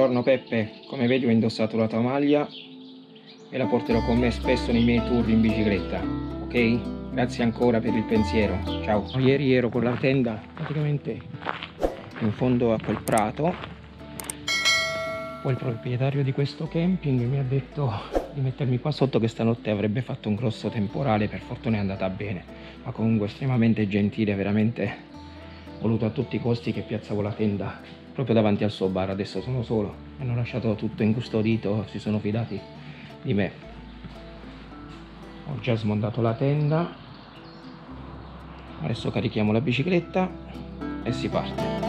Buongiorno Peppe, come vedi ho indossato la tua maglia e la porterò con me spesso nei miei tour in bicicletta, ok? Grazie ancora per il pensiero, ciao. Ieri ero con la tenda praticamente in fondo a quel prato, poi il proprietario di questo camping mi ha detto di mettermi qua sotto che stanotte avrebbe fatto un grosso temporale, per fortuna è andata bene, ma comunque estremamente gentile, veramente. Voluto a tutti i costi che piazzavo la tenda proprio davanti al suo bar, adesso sono solo, hanno lasciato tutto incustodito, si sono fidati di me. Ho già smontato la tenda, adesso carichiamo la bicicletta e si parte.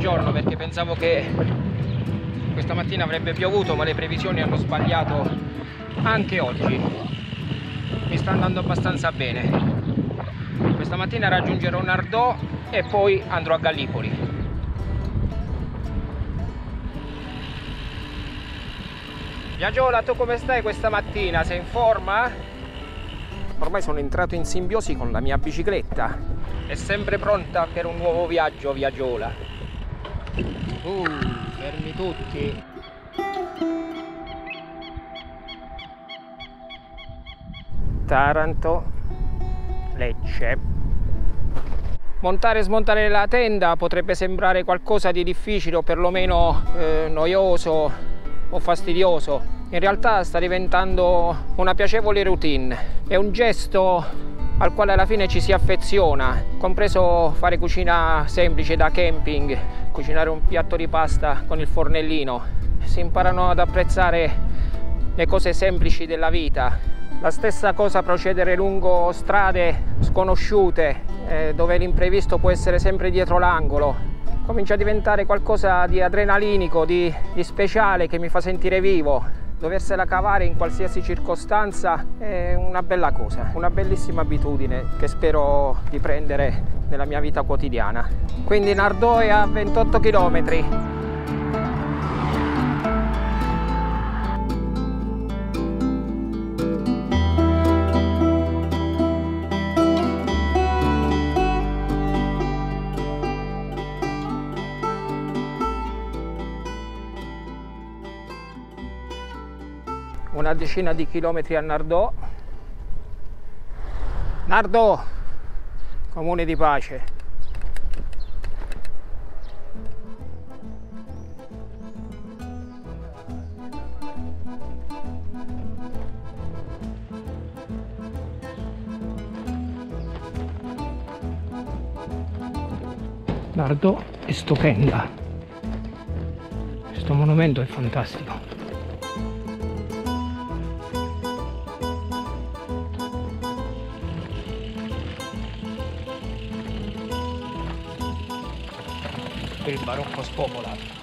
Giorno perché pensavo che questa mattina avrebbe piovuto ma le previsioni hanno sbagliato anche oggi. Mi sta andando abbastanza bene. Questa mattina raggiungerò Nardò e poi andrò a Gallipoli. Giagiola, tu come stai questa mattina? Sei in forma? Ormai sono entrato in simbiosi con la mia bicicletta. È sempre pronta per un nuovo viaggio, Viagiola. Uh, fermi tutti. Taranto, Lecce. Montare e smontare la tenda potrebbe sembrare qualcosa di difficile o perlomeno eh, noioso o fastidioso. In realtà sta diventando una piacevole routine. È un gesto al quale alla fine ci si affeziona, compreso fare cucina semplice da camping, cucinare un piatto di pasta con il fornellino. Si imparano ad apprezzare le cose semplici della vita. La stessa cosa procedere lungo strade sconosciute, eh, dove l'imprevisto può essere sempre dietro l'angolo. Comincia a diventare qualcosa di adrenalinico, di, di speciale che mi fa sentire vivo doversela cavare in qualsiasi circostanza è una bella cosa, una bellissima abitudine che spero di prendere nella mia vita quotidiana. Quindi Nardò è a 28 km. Decina di chilometri a Nardò. Nardò, comune di pace. Nardò è stupenda. Questo monumento è fantastico. Per il barocco spopolato.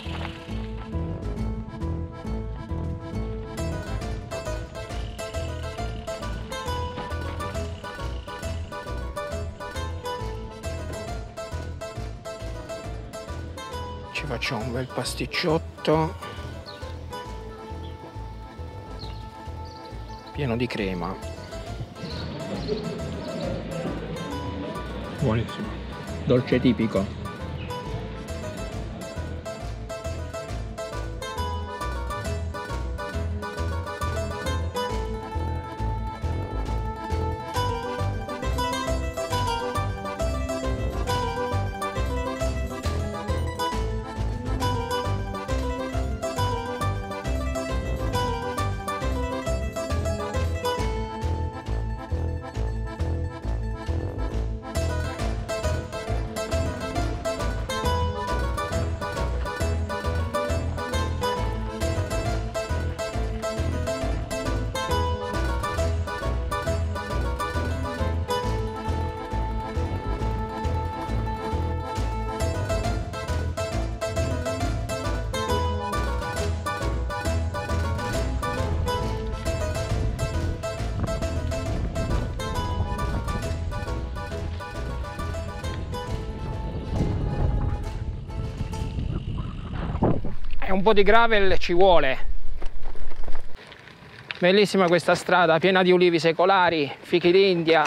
Ci facciamo un bel pasticciotto pieno di crema. Buonissimo. Dolce tipico. Un po' di gravel ci vuole. Bellissima questa strada piena di ulivi secolari fichi d'India.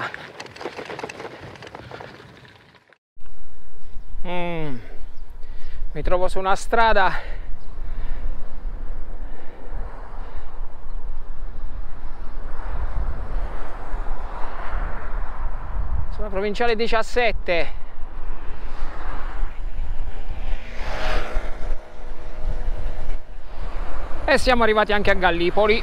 Mm. mi trovo su una strada. Sulla provinciale 17 e siamo arrivati anche a Gallipoli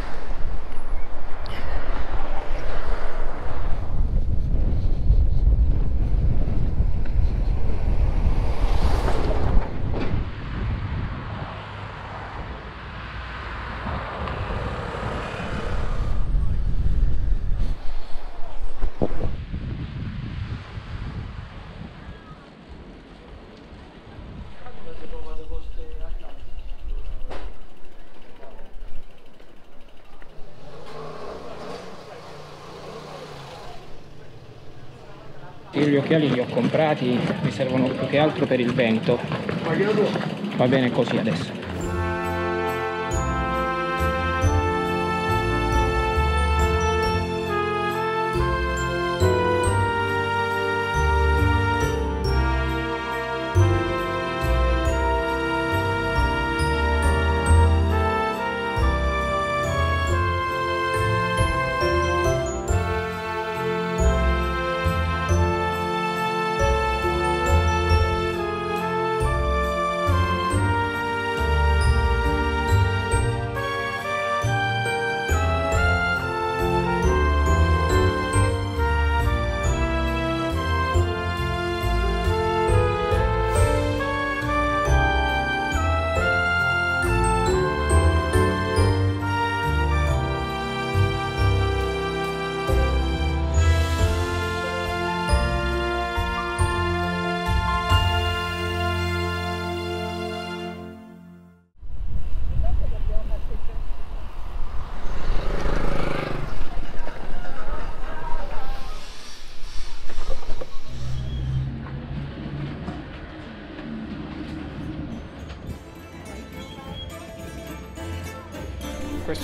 gli occhiali li ho comprati, mi servono più che altro per il vento. Va bene così adesso.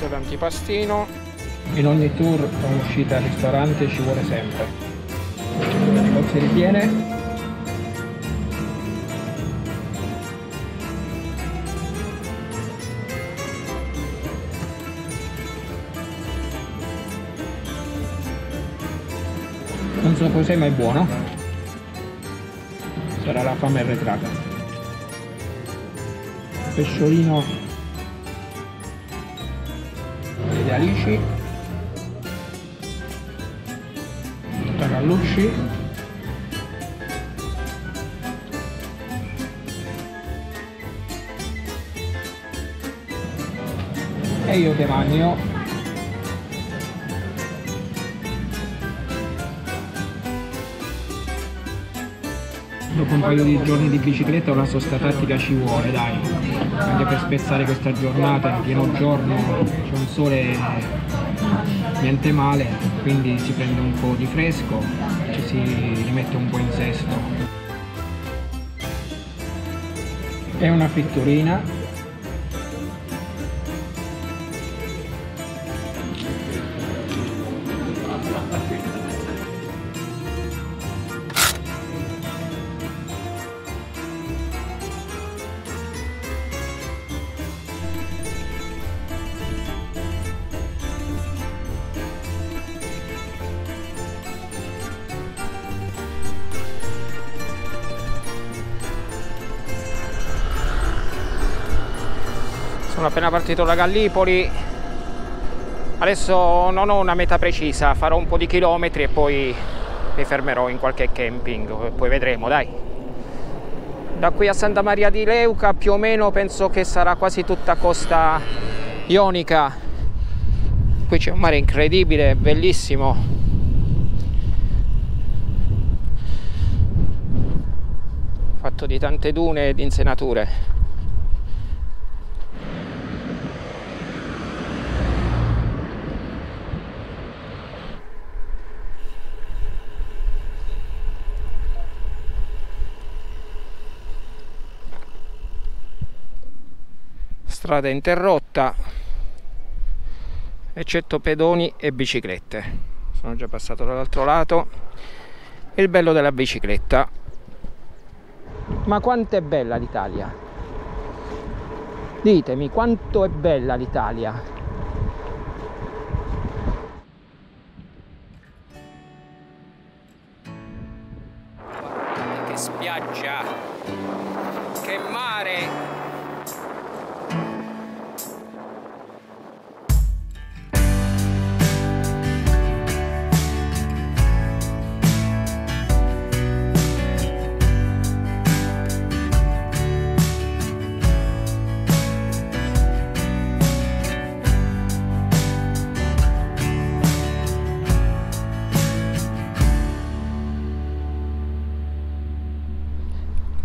Questo è l'antipastino in ogni tour o uscita al ristorante ci vuole sempre. Il negozio ripiene non so cos'è ma è buono. Sarà la fame arretrata. Pesciolino le alici. Tagallucci e io che mangio dopo un paio di giorni di bicicletta una sosta tattica ci vuole, dai, anche per spezzare questa giornata in pieno giorno, c'è un sole niente male, quindi si prende un po' di fresco, ci si rimette un po' in sesto. È una fritturina sono appena partito da Gallipoli. Adesso non ho una meta precisa farò un po' di chilometri e poi mi fermerò in qualche camping. Poi vedremo dai. Da qui a Santa Maria di Leuca più o meno penso che sarà quasi tutta costa ionica. Qui c'è un mare incredibile bellissimo. Fatto di tante dune ed insenature strada interrotta eccetto pedoni e biciclette. Sono già passato dall'altro lato. Il bello della bicicletta. Ma quanto è bella l'Italia? Ditemi quanto è bella l'Italia? Che spiaggia. Che mare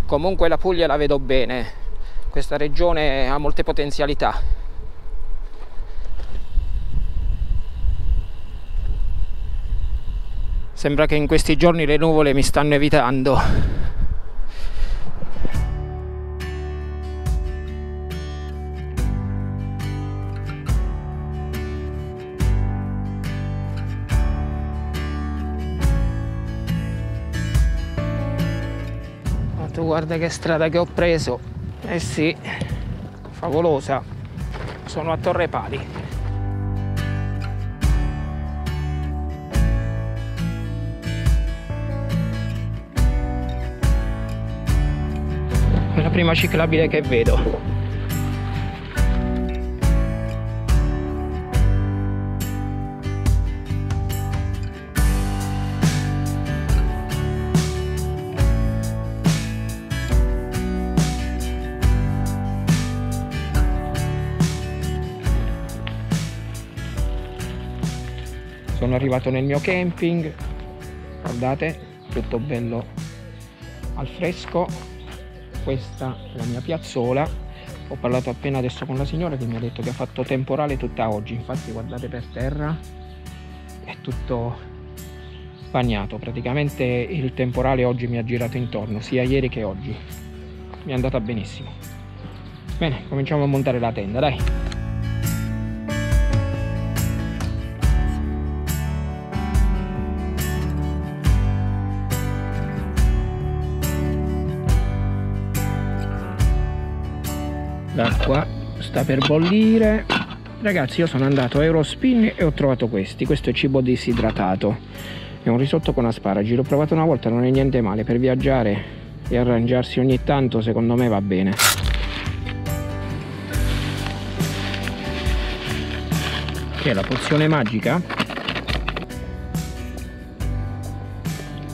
comunque la Puglia la vedo bene. Questa regione ha molte potenzialità. Sembra che in questi giorni le nuvole mi stanno evitando guarda che strada che ho preso. Eh sì favolosa. Sono a Torre Pali. La prima ciclabile che vedo arrivato nel mio camping. Guardate tutto bello al fresco. Questa è la mia piazzola. Ho parlato appena adesso con la signora che mi ha detto che ha fatto temporale tutta oggi. Infatti guardate per terra è tutto bagnato. Praticamente il temporale oggi mi ha girato intorno sia ieri che oggi. Mi è andata benissimo. Bene cominciamo a montare la tenda dai l'acqua sta per bollire. Ragazzi io sono andato a Eurospin e ho trovato questi. Questo è cibo disidratato. È un risotto con asparagi. L'ho provato una volta non è niente male. Per viaggiare e arrangiarsi ogni tanto secondo me va bene. Che è la pozione magica?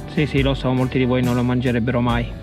Sì sì lo so molti di voi non lo mangerebbero mai